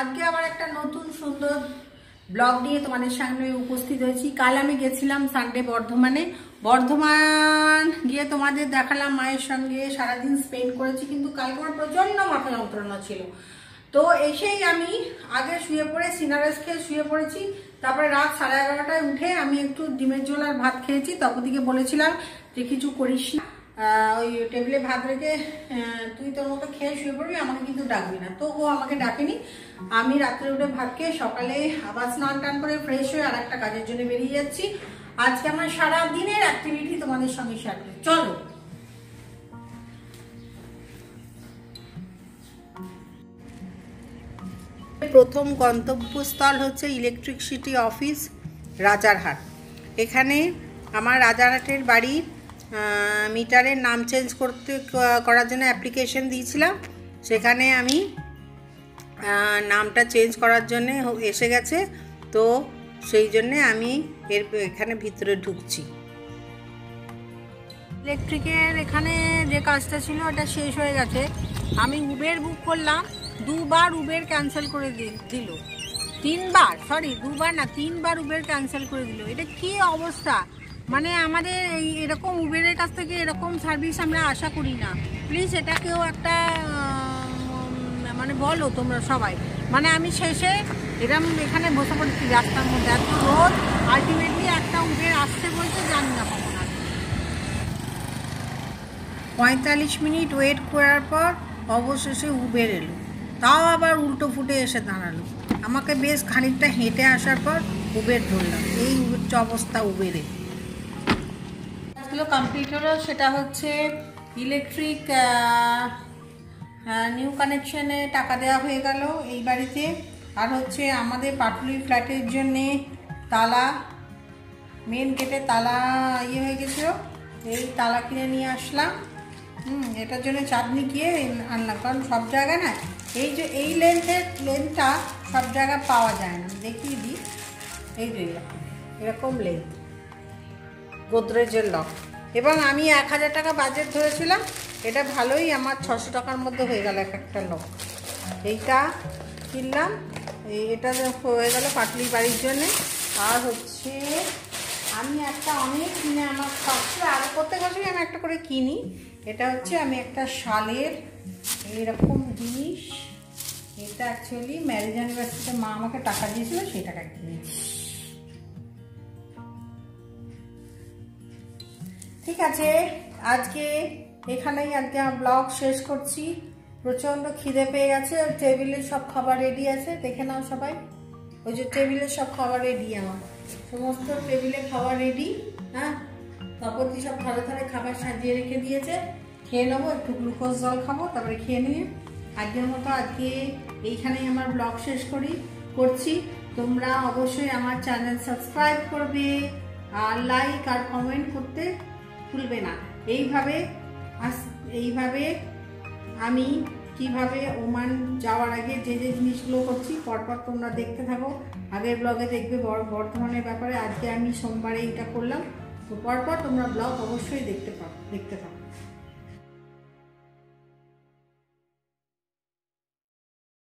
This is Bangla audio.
আজকে আবার একটা নতুন সুন্দর ব্লগ নিয়ে তোমাদের সামনে উপস্থিত হয়েছি। কাল আমি গেছিলাম সানডে বর্ধমানে। বর্ধমান গিয়ে তোমাদের দেখালাম মায়ের সঙ্গে। সারাদিন স্পেন্ড করেছি, কিন্তু কালকে আমার প্রচণ্ড মাথা যন্ত্রণা ছিল। তো এসেই আমি আগে শুয়ে পড়ে, সিনারেস খেয়ে শুয়ে পড়েছি। তারপরে রাত সাড়ে এগারোটায় উঠে আমি একটু ডিমের ঝোল আর ভাত খেয়েছি। তখন দিকে বলেছিলাম যে কিছু করিস না। ওই টেবিলে ভাত রেখে তুই তোর মতো খেয়ে শুয়ে পড়বি, আমাকে কিন্তু ডাকবি না। তো ও আমাকে ডাকেনি। আমি রাত্রে উঠে ভাত খেয়ে সকালে আবার স্নান টান করে ফ্রেশ হয়ে আর একটা কাজের জন্য বেরিয়ে যাচ্ছি। আজকে আমার সারা দিনের অ্যাক্টিভিটি তোমাদের সঙ্গে শেয়ার করি চলো। প্রথম গন্তব্যস্থল হচ্ছে ইলেকট্রিক সিটি অফিস রাজারহাট। এখানে আমার রাজারহাটের বাড়ির মিটারের নাম চেঞ্জ করতে করার জন্য অ্যাপ্লিকেশন দিয়েছিলাম। সেখানে আমি নামটা চেঞ্জ করার জন্যে এসে গেছে। তো সেই জন্যে আমি এর, এখানে ভিতরে ঢুকছি। ইলেকট্রিকের এখানে যে কাজটা ছিল, ওটা শেষ হয়ে গেছে। আমি উবের বুক করলাম। দুবার উবের ক্যান্সেল করে দিল। তিনবার সরি দুবার না, তিনবার উবের ক্যান্সেল করে দিল। এটা কি অবস্থা? মানে আমাদের এই এরকম উবেরের কাছ থেকে এরকম সার্ভিস আমরা আশা করি না। প্লিজ এটা কেউ একটা মানে বলো তোমরা সবাই। মানে আমি শেষে এরম এখানে বসে পড়েছি রাস্তার মধ্যে। এত রোদ আলটিমেটলি একটা উবের আসতে বলতে জানি না পঁয়তাল্লিশ মিনিট ওয়েট করার পর অবশেষে উবের এলো। তাও আবার উল্টো ফুটে এসে দাঁড়াল। আমাকে বেশ খানিকটা হেঁটে আসার পর উবের ধরলাম। এই হচ্ছে অবস্থা উবেরে। কাজগুলো কমপ্লিট হলো সেটা হচ্ছে ইলেকট্রিক নিউ কানেকশানে টাকা দেওয়া হয়ে গেল এই বাড়িতে। আর হচ্ছে আমাদের পাটুলি ফ্ল্যাটের জন্যে তালা মেন গেটে তালা ইয়ে হয়ে গেছিল। এই তালা কিনে নিয়ে আসলাম। হুম, এটার জন্য চাঁদনি গিয়ে আনলাম। কারণ সব জায়গায় না, এই যে এই লেন্থের লেন্থটা সব জায়গায় পাওয়া যায় না। দেখিয়ে দিই। এই যে, এরকম লেন্থ গোদরেজের লক এবং আমি এক হাজার টাকা বাজেট ধরেছিলাম, এটা ভালোই আমার ছশো টাকার মধ্যে হয়ে গেল এক একটা লক। এইটা কিনলাম এটা হয়ে গেল পাটলি বাড়ির জন্যে। আর হচ্ছে, আমি একটা অনেক কিনে আমার সবচেয়ে আরও প্রত্যেক বছরই আমি একটা করে কিনি। এটা হচ্ছে আমি একটা শালের এইরকম জিনিস। এটা অ্যাকচুয়ালি ম্যারেজ অ্যানিভার্সারিতে মা আমাকে টাকা দিয়েছিল, সেই টাকা কিনেছি। ঠিক আছে, আজকে এখানেই আজকে ব্লগ শেষ করছি। প্রচণ্ড খিদে পেয়ে গেছে, ওই টেবিলে সব খাবার রেডি আছে, দেখে নাও সবাই। ওই যে টেবিলে সব খাবার রেডি আমার। সমস্ত টেবিলে খাবার রেডি হ্যাঁ? তারপর তপতি সব ধারে ধারে খাবার সাজিয়ে রেখে দিয়েছে। খেয়ে নেব, একটু গ্লুকোজ জল খাব, তারপরে খেয়ে নিয়ে আজকের মতো আজকে এইখানেই আমার ব্লগ শেষ করি, করছি। তোমরা অবশ্যই আমার চ্যানেল সাবস্ক্রাইব করবে, আর লাইক আর কমেন্ট করতে ভুলবে না। এইভাবে এইভাবে আমি কীভাবে ওমান যাওয়ার আগে যে যে জিনিসগুলো করছি, পরপর তোমরা দেখতে থাকো। আগের ব্লগে দেখবে বর- বর্ধমানের ব্যাপারে। আজকে আমি সোমবারে এইটা করলাম। তো পরপর তোমরা ব্লগ অবশ্যই দেখতে পাবো দেখতে থাকো।